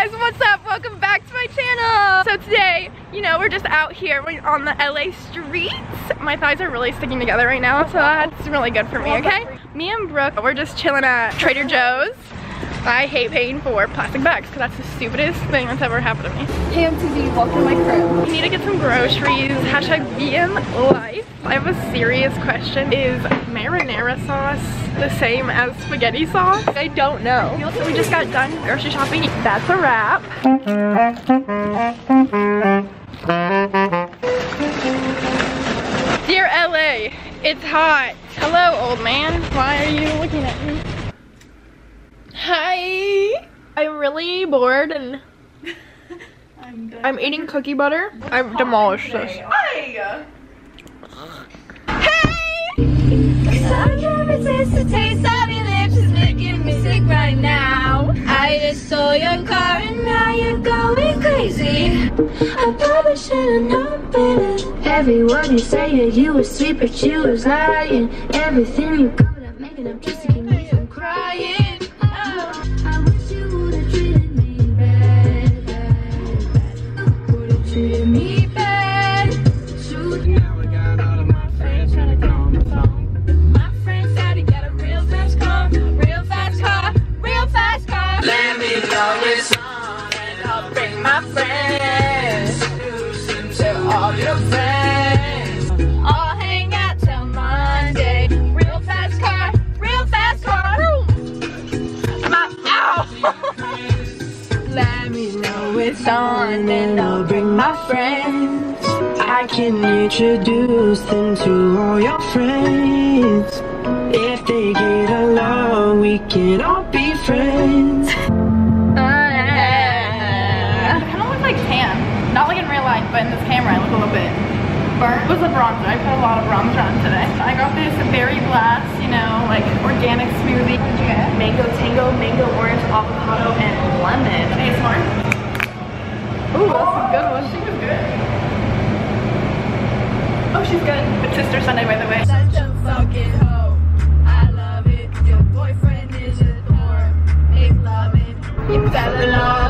guys, what's up? Welcome back to my channel. So today, you know, we're just out here on the LA streets. My thighs are really sticking together right now, so that's really good for me, okay? Me and Brooke, we're just chilling at Trader Joe's. I hate paying for plastic bags because that's the stupidest thing that's ever happened to me. Hey MTV, welcome to my crib. We need to get some groceries. Hashtag vegan life. I have a serious question. Is marinara sauce the same as spaghetti sauce? I don't know. We just got done grocery shopping. That's a wrap. Dear LA, it's hot. Hello, old man. Why are you looking at me? Hi. I'm bored and I'm, I'm eating cookie butter. I've demolished this. Hi! Sometimes it's the taste of your lips is making me sick right now. I just saw your car and now you're going crazy. I probably should've known better. Every word you say, you were sweet, but you was lying. Everything you covered up, making up just to keep me from crying. I'll hang out till Monday. Real fast car, real fast car. My, ow! Let me know it's on and I'll bring my friends. I can introduce them to all your friends. If they get along, we can all be friends. Camera I look a little bit burnt. It was a bronzer. I put a lot of bronzer on today. I got this berry blast, you know, like organic smoothie. What did you get? Mango tango, mango orange, avocado, and lemon. Hey, smart. Ooh, that's a good one. She was good. Oh, she's good. It's Sister Sunday, by the way. Such a fucking hoe. I love it. Your boyfriend is a dork. Make love it. You fell in love.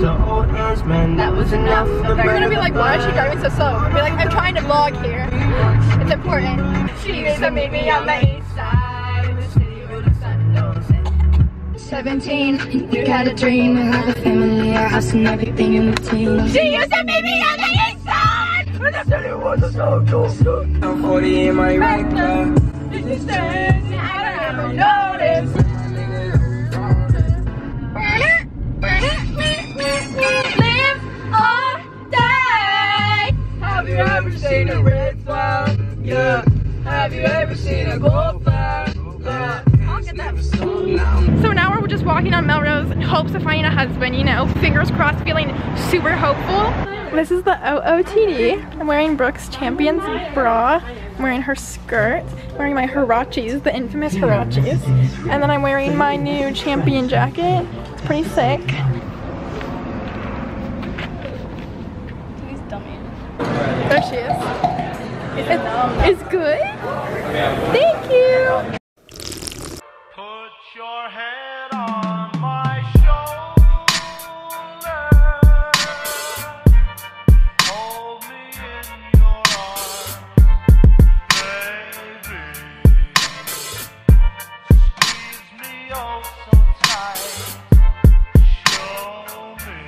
Used to hold hands, man, that was enough. They're gonna be like, why is she driving so slow? I'll be like, I'm trying to vlog here. It's important. She used to meet me on the east side. The city where the sun don't set. 17, we got a dream of have a family, a house and everything in between. She used to meet me on the east side. I'm 40 in my regular. Have you ever seen a. So now we're just walking on Melrose in hopes of finding a husband, you know, fingers crossed, feeling super hopeful. This is the OOTD. I'm wearing Brooke's Champions bra. I'm wearing her skirt. I'm wearing my Huaraches, the infamous Huaraches. And then I'm wearing my new Champion jacket. It's pretty sick. There she is. It's, it's good? Thank you. Put your head on my shoulder. Hold me in your arms, baby. Squeeze me oh so tight. Show me.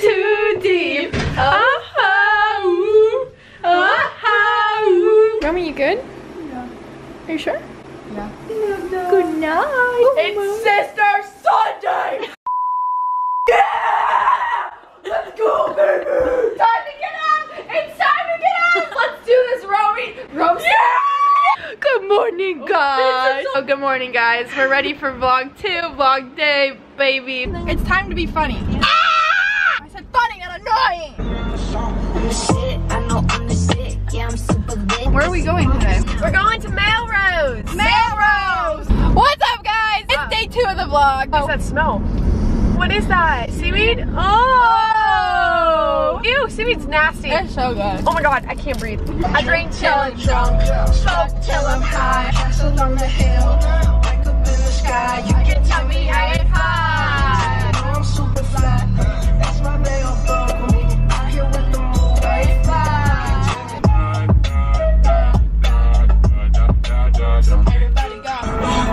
Too deep. Ah, ooh, ah, ooh. Romy, you good? Yeah. Are you sure? Yeah. Good night. It's Sister Sunday! yeah! Let's go, baby! Time to get up! It's time to get up! Let's do this, Romy! Romy! Yeah! Good morning, oh, guys. Oh, good morning, guys. We're ready for vlog two, vlog day, baby. It's time to be funny. Ah! I said funny, not annoying. Where are we going today? We're going to Melrose! Melrose! What's up, guys? It's day two of the vlog. What's that smell? What is that? Seaweed? Oh! Ew, seaweed's nasty. It's so good. Oh my god, I can't breathe. I drink till I'm drunk, smoke till I'm high, castle on the hill,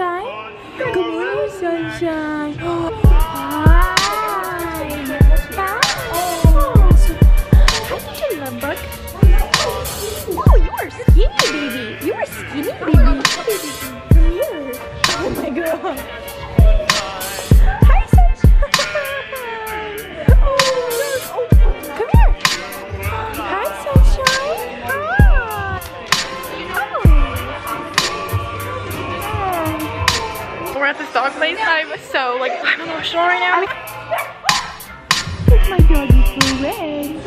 sunshine. Good morning, sunshine. Doggy friend.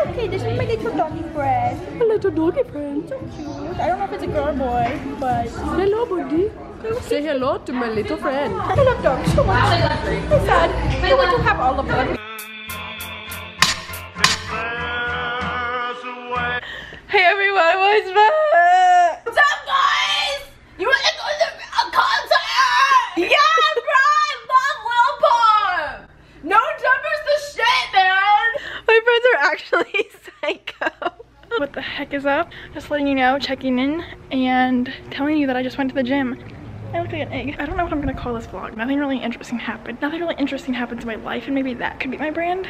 Okay, this is my little doggy friend. A little doggy friend. So cute. I don't know if it's a girl or boy, but hello, buddy. Say hello to my little friend. I love dogs so much. I'm sad. I want to have all of them. There's a way. Hey everyone, what's up? What's up, guys? You want to go to a concert? Yeah, bro! I love Lil Pump! No jumpers the shit, man! My friends are actually psycho. Is up? Just letting you know, checking in, and telling you that I just went to the gym. I look like an egg. I don't know what I'm gonna call this vlog. Nothing really interesting happened. Nothing really interesting happened to my life, and maybe that could be my brand.